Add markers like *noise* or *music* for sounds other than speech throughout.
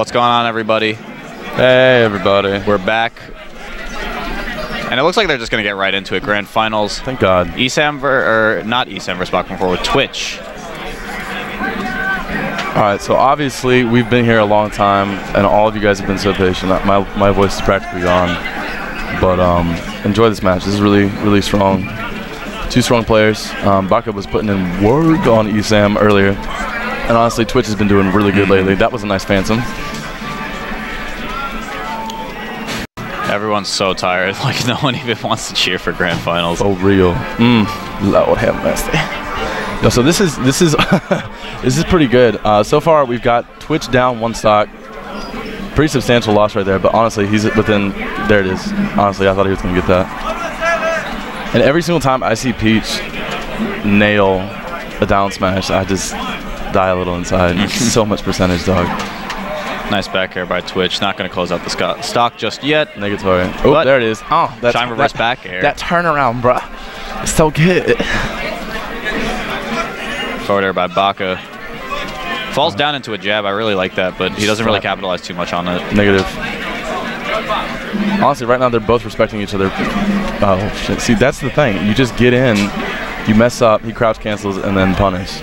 What's going on, everybody? Hey, everybody. We're back. And it looks like they're just going to get right into it. Grand Finals. Thank God. ESAM, ver- or not ESAM versus Bachman 4 with Twitch. All right, so obviously we've been here a long time, and all of you guys have been so patient. My, my voice is practically gone. But um, enjoy this match. This is really, really strong. Two strong players. Um, Baka was putting in work on ESAM earlier. And honestly, Twitch has been doing really good lately. That was a nice phantom. Everyone's so tired. *laughs* Like, no one even wants to cheer for Grand Finals. Oh, real. Mmm. Lord have mercy. Yo, so this is this is *laughs* this is pretty good. Uh, so far, we've got Twitch down one stock. Pretty substantial loss right there, but honestly, he's within. There it is. Honestly, I thought he was gonna get that. And every single time I see Peach nail a down smash, I just die a little inside. *laughs* so much percentage, dog. Nice back air by Twitch. Not going to close out the stock just yet. Negatory. Oh, there it is. Oh, that's Shine reverse that, back air. That turnaround, bruh. It's so good. Forward air by Baka. Falls down into a jab. I really like that, but he doesn't really capitalize too much on it. Negative. Honestly, right now they're both respecting each other. Oh shit! See, that's the thing. You just get in, you mess up, he crouch cancels, and then punish.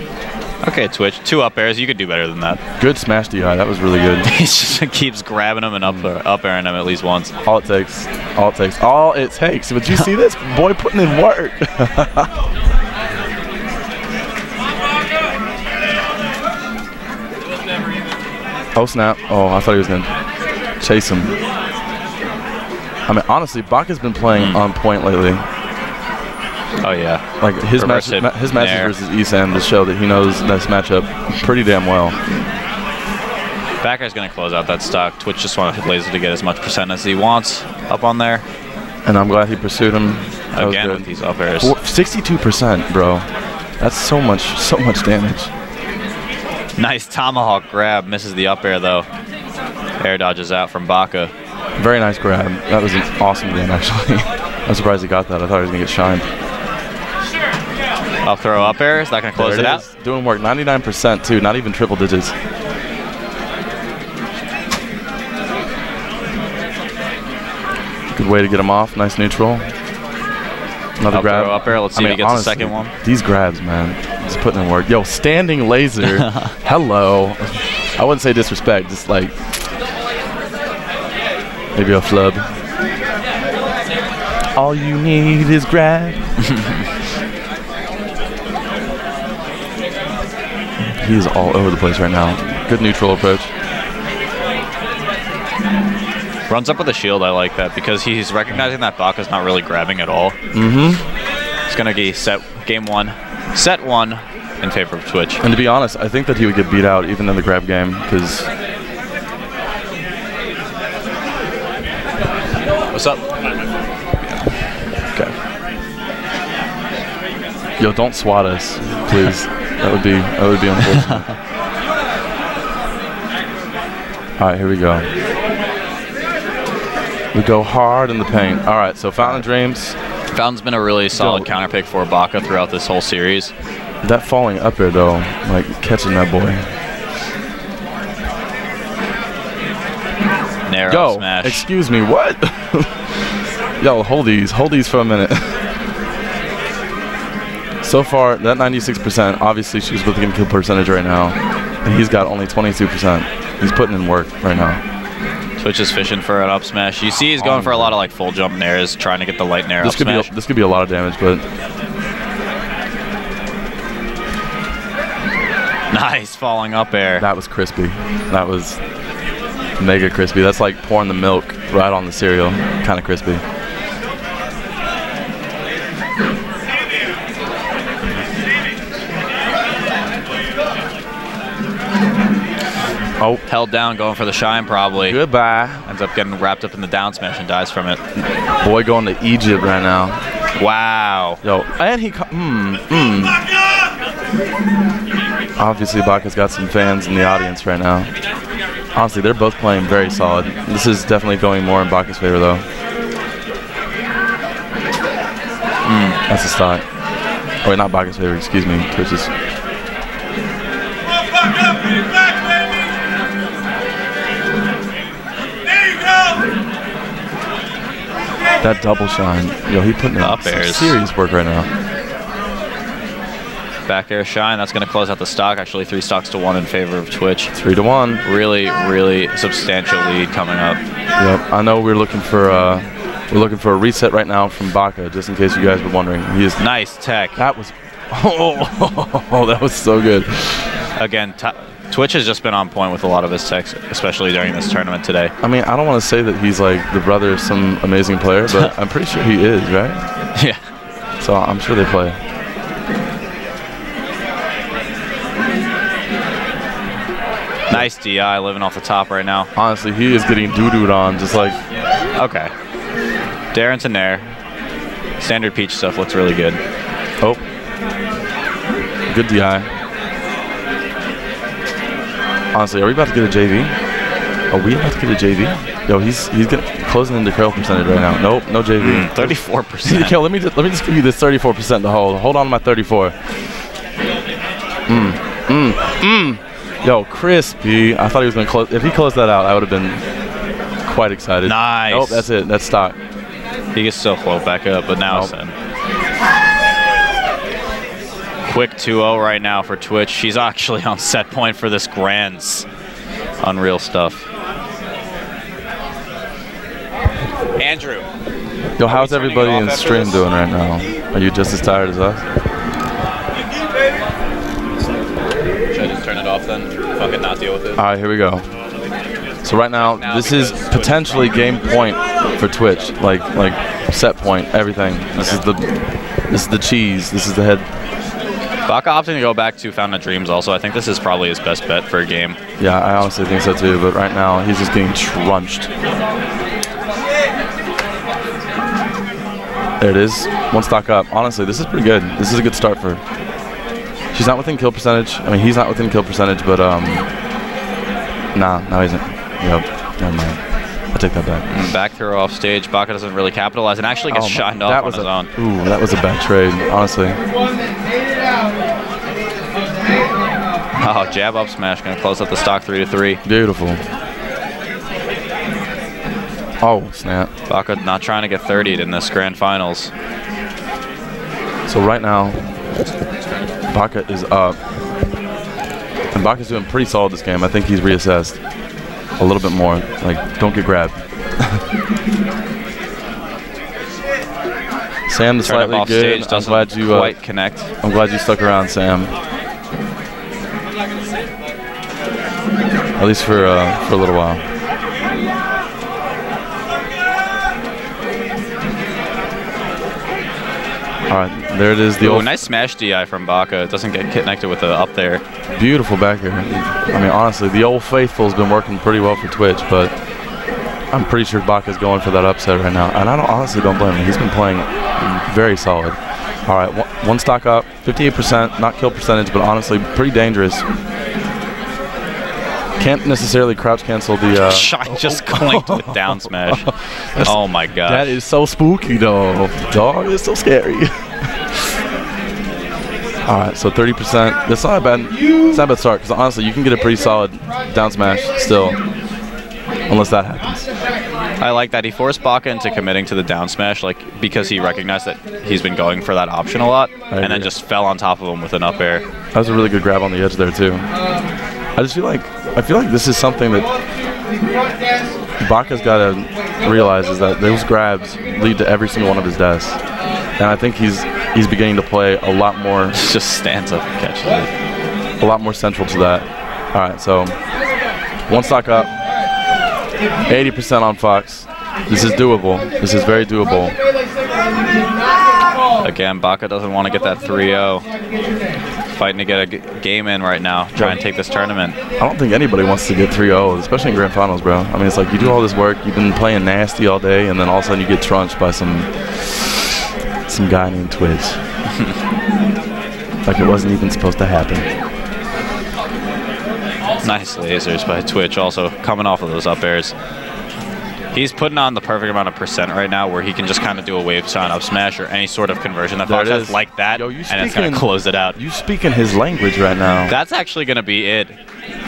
Okay, Twitch. Two up airs. You could do better than that. Good smash DI. That was really good. *laughs* He just keeps grabbing him and up, mm. up airing him at least once. All it takes. All it takes. All it takes. But you see *laughs* this boy putting in work. *laughs* oh snap! Oh, I thought he was gonna chase him. I mean, honestly, Baka's been playing mm. on point lately. Oh yeah. Like his matches, his matches versus Esam just show that he knows this matchup pretty damn well. Back air's gonna close out that stock. Twitch just wanted laser to get as much percent as he wants up on there. And I'm glad he pursued him. That Again with these up airs. 62%, bro. That's so much, so much damage. Nice tomahawk grab. Misses the up air though. Air dodges out from Baka. Very nice grab. That was an awesome game, actually. *laughs* I'm surprised he got that. I thought he was gonna get shined. Up throw up air. Is that gonna close There it, out? Doing work. 99% too. Not even triple digits. Good way to get him off. Nice neutral. Another Up grab. throw up air. Let's see I if he mean, gets the honestly, second one. These grabs, man. Just putting in work. Yo, standing laser. *laughs* Hello. I wouldn't say disrespect. Just like maybe a flub. All you need is grab. *laughs* he is all over the place right now. Good neutral approach. Runs up with a shield. I like that because he's recognizing that Baka's not really grabbing at all. Mm-hmm. He's gonna get set game one, set one in favor of Twitch. And to be honest, I think that he would get beat out even in the grab game because What's up? Okay. Yo, don't swat us, please. That would be that would be unfortunate. All right, here we go. We go hard in the paint. All right, so Fountain Dreams. Fountain's been a really solid counter pick for Baka throughout this whole series. That falling up there though, like catching that boy. Narrow Yo, smash. excuse me, what? *laughs* Yo, hold these, hold these for a minute. *laughs* so far, that 96%, obviously she's with the kill percentage right now, and he's got only 22%. He's putting in work right now. Twitch is fishing for an up smash. You see he's going for a lot of like full jump nairs, trying to get the light nair This up could smash. be a, this could be a lot of damage, but nice falling up air. that was crispy. That was mega crispy. That's like pouring the milk right on the cereal, kind of crispy. Oh, *laughs* Held down, going for the shine probably. goodbye. Ends up getting wrapped up in the down smash and dies from it. Boy going to Egypt right now. Wow. Yo, and he, co- mm, mm. Obviously, Baka's got some fans in the audience right now. Honestly, they're both playing very solid. This is definitely going more in Baka's favor, though. That's a stock. Oh, wait, not Baka's favor, excuse me. Twitch's. That double shine. Yo, he putting in Up airs. serious work right now. Back air shine. That's going to close out the stock. Actually, three stocks to one in favor of Twitch. Three to one. Really, really substantial lead coming up. Yep. I know we're looking for uh, we're looking for a reset right now from Baka, just in case you guys were wondering. He is. Nice tech. That was. *laughs* Oh, oh, *laughs* that was so good. Again, Twitch has just been on point with a lot of his techs, especially during this tournament today. I mean, I don't want to say that he's like the brother of some amazing player, but *laughs* I'm pretty sure he is, right? yeah. So I'm sure they play. Nice DI living off the top right now. Honestly, he is getting doo-dooed on, just like Okay. Darren to Nair. Standard Peach stuff looks really good. oh, good DI. Honestly, are we about to get a JV? Are we about to get a JV? Yo, he's he's getting closing into curl percentage right now. Nope, no JV. 34%. *laughs* Yo, let me just, let me just give you this 34% to hold. Hold on to my 34. Mm, mm, mm. Yo, crispy. I thought he was gonna close. If he closed that out, I would have been quite excited. Nice. Nope, that's it. That's stock. He gets so float back up, but now it's in. Quick 2-0 right now for Twitch. She's actually *laughs* on set point for this Grands. Unreal stuff. Andrew. Yo, how's everybody in stream this? doing right now? Are you just as tired as us? Should I just turn it off then? Fucking not deal with it? All right, here we go. So right now, Now this is because Twitch potentially game point for Twitch, like like set point, everything. This is the this is the cheese. This is the head. Baka opting to go back to Fountain of Dreams also. I think this is probably his best bet for a game. Yeah, I honestly think so too. But right now, he's just getting trunched. There it is. One stock up. Honestly, this is pretty good. This is a good start for. She's not within kill percentage. I mean, he's not within kill percentage, but um, nah, no, he isn't. Yep, never mind. I take that back. Back throw off stage. Baka doesn't really capitalize and actually gets Oh shined off on was his a, own. Ooh, that was a bad trade, honestly. Oh, jab up smash gonna close up the stock three to three. Beautiful. Oh, snap. Baka not trying to get 30'd in this grand finals. So right now, Baka is up. And Baka's doing pretty solid this game. I think he's reassessed a little bit more. Like, don't get grabbed. *laughs* Sam, the slightly off good. stage I'm glad you. Uh, connect. I'm glad you stuck around, Sam. At least for uh, for a little while. All right, there it is. The Ooh, old nice smash DI from Baka. It doesn't get connected with the up there. beautiful back here. I mean, honestly, the old faithful's been working pretty well for Twitch, but I'm pretty sure Baka's going for that upset right now, and I don't honestly don't blame him. He's been playing very solid. All right, one, stock up, 58%, not kill percentage, but honestly, pretty dangerous. Can't necessarily crouch cancel the. Uh, *laughs* just clinked with down smash. *laughs* Oh my god. that is so spooky, though. Dog is so scary. *laughs* All right, so 30%. That's not a bad. It's not a bad start because honestly, you can get a pretty solid down smash still, unless that happens. I like that he forced Baka into committing to the down smash, like because he recognized that he's been going for that option a lot, and then just fell on top of him with an up air. That was a really good grab on the edge there too. I just feel like I feel like this is something that Baka's got to realize is that those grabs lead to every single one of his deaths, and I think he's he's beginning to play a lot more *laughs* Just stands up and catches it. a lot more central to that. All right, so one stock up, 80% on Fox. This is doable. This is very doable. Again, Baka doesn't want to get that 3-0. Fighting to get a g- game in right now. Try and take this tournament. I don't think anybody wants to get 3-0, especially in grand finals, bro. I mean, it's like you do all this work, you've been playing nasty all day, and then all of a sudden you get trunched by some some guy named Twitch. *laughs* like it wasn't even supposed to happen. *laughs* Nice lasers by Twitch, also coming off of those up airs. He's putting on the perfect amount of percent right now where he can just kind of do a waveshine up smash or any sort of conversion that Fox has like that, Yo, and it's going to close it out. You speaking his language right now. That's actually going to be it.